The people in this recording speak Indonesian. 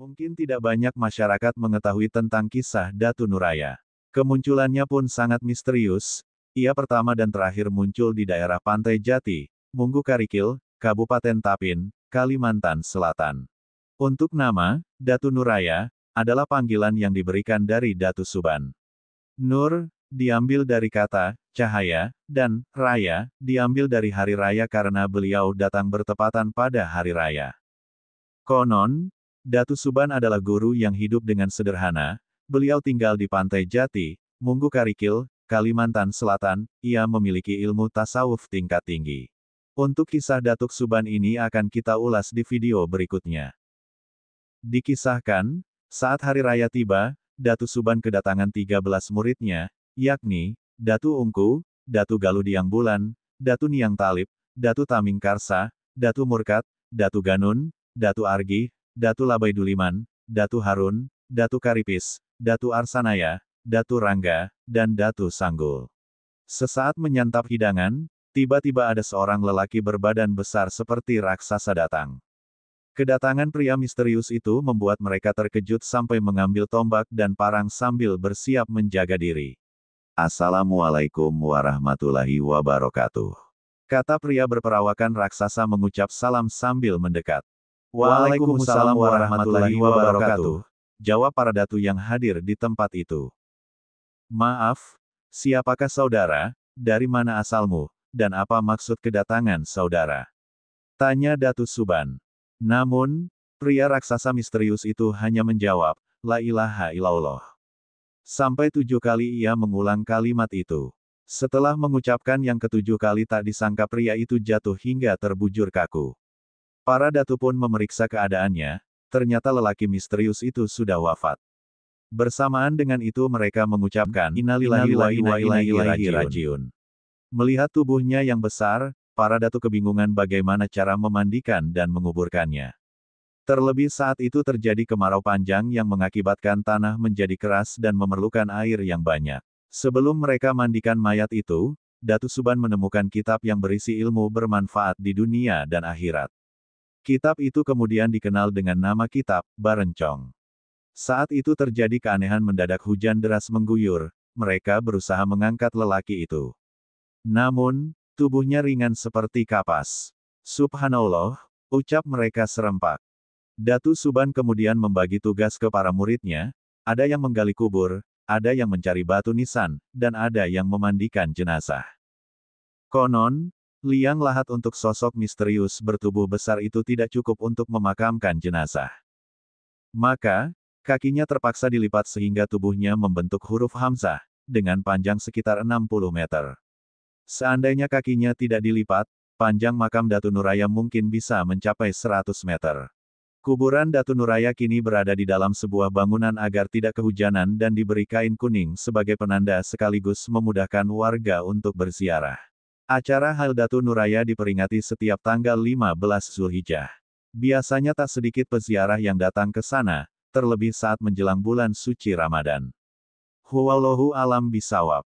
Mungkin tidak banyak masyarakat mengetahui tentang kisah Datu Nuraya. Kemunculannya pun sangat misterius, ia pertama dan terakhir muncul di daerah Pantai Jati, Munggu Karikil, Kabupaten Tapin, Kalimantan Selatan. Untuk nama, Datu Nuraya, adalah panggilan yang diberikan dari Datu Suban. Nur, diambil dari kata, cahaya, dan, raya, diambil dari hari raya karena beliau datang bertepatan pada hari raya. Konon, Datu Suban adalah guru yang hidup dengan sederhana, beliau tinggal di Pantai Jati, Munggu Karikil, Kalimantan Selatan, ia memiliki ilmu tasawuf tingkat tinggi. Untuk kisah Datuk Suban ini akan kita ulas di video berikutnya. Dikisahkan, saat hari raya tiba, Datu Suban kedatangan 13 muridnya, yakni, Datu Ungku, Datu Galudiang Bulan, Datu Niang Talib, Datu Taming Karsa, Datu Murkat, Datu Ganun, Datu Argi, Datu Labai Duliman, Datu Harun, Datu Karipis, Datu Arsanaya, Datu Rangga, dan Datu Sanggul. Sesaat menyantap hidangan, tiba-tiba ada seorang lelaki berbadan besar seperti raksasa datang. Kedatangan pria misterius itu membuat mereka terkejut sampai mengambil tombak dan parang sambil bersiap menjaga diri. Assalamualaikum warahmatullahi wabarakatuh. Kata pria berperawakan raksasa mengucap salam sambil mendekat. Waalaikumsalam warahmatullahi wabarakatuh. Jawab para datu yang hadir di tempat itu. Maaf, siapakah saudara, dari mana asalmu, dan apa maksud kedatangan saudara? Tanya Datu Suban. Namun, pria raksasa misterius itu hanya menjawab, La ilaha illallah. Sampai tujuh kali ia mengulang kalimat itu. Setelah mengucapkan yang ketujuh kali tak disangka pria itu jatuh hingga terbujur kaku. Para datu pun memeriksa keadaannya, ternyata lelaki misterius itu sudah wafat. Bersamaan dengan itu mereka mengucapkan Innalillahi wa rajiun. Melihat tubuhnya yang besar, para datu kebingungan bagaimana cara memandikan dan menguburkannya. Terlebih saat itu terjadi kemarau panjang yang mengakibatkan tanah menjadi keras dan memerlukan air yang banyak. Sebelum mereka mandikan mayat itu, Datu Suban menemukan kitab yang berisi ilmu bermanfaat di dunia dan akhirat. Kitab itu kemudian dikenal dengan nama kitab, Barencong. Saat itu terjadi keanehan mendadak hujan deras mengguyur, mereka berusaha mengangkat lelaki itu. Namun, tubuhnya ringan seperti kapas. Subhanallah, ucap mereka serempak. Datu Suban kemudian membagi tugas ke para muridnya, ada yang menggali kubur, ada yang mencari batu nisan, dan ada yang memandikan jenazah. Konon, liang lahat untuk sosok misterius bertubuh besar itu tidak cukup untuk memakamkan jenazah. Maka, kakinya terpaksa dilipat sehingga tubuhnya membentuk huruf Hamzah, dengan panjang sekitar 60 meter. Seandainya kakinya tidak dilipat, panjang makam Datu Nuraya mungkin bisa mencapai 100 meter. Kuburan Datu Nuraya kini berada di dalam sebuah bangunan agar tidak kehujanan dan diberi kain kuning sebagai penanda sekaligus memudahkan warga untuk berziarah. Acara Hal Datu Nuraya diperingati setiap tanggal 15 Zulhijjah. Biasanya tak sedikit peziarah yang datang ke sana, terlebih saat menjelang bulan suci Ramadan. Huwallahu alam bisawab.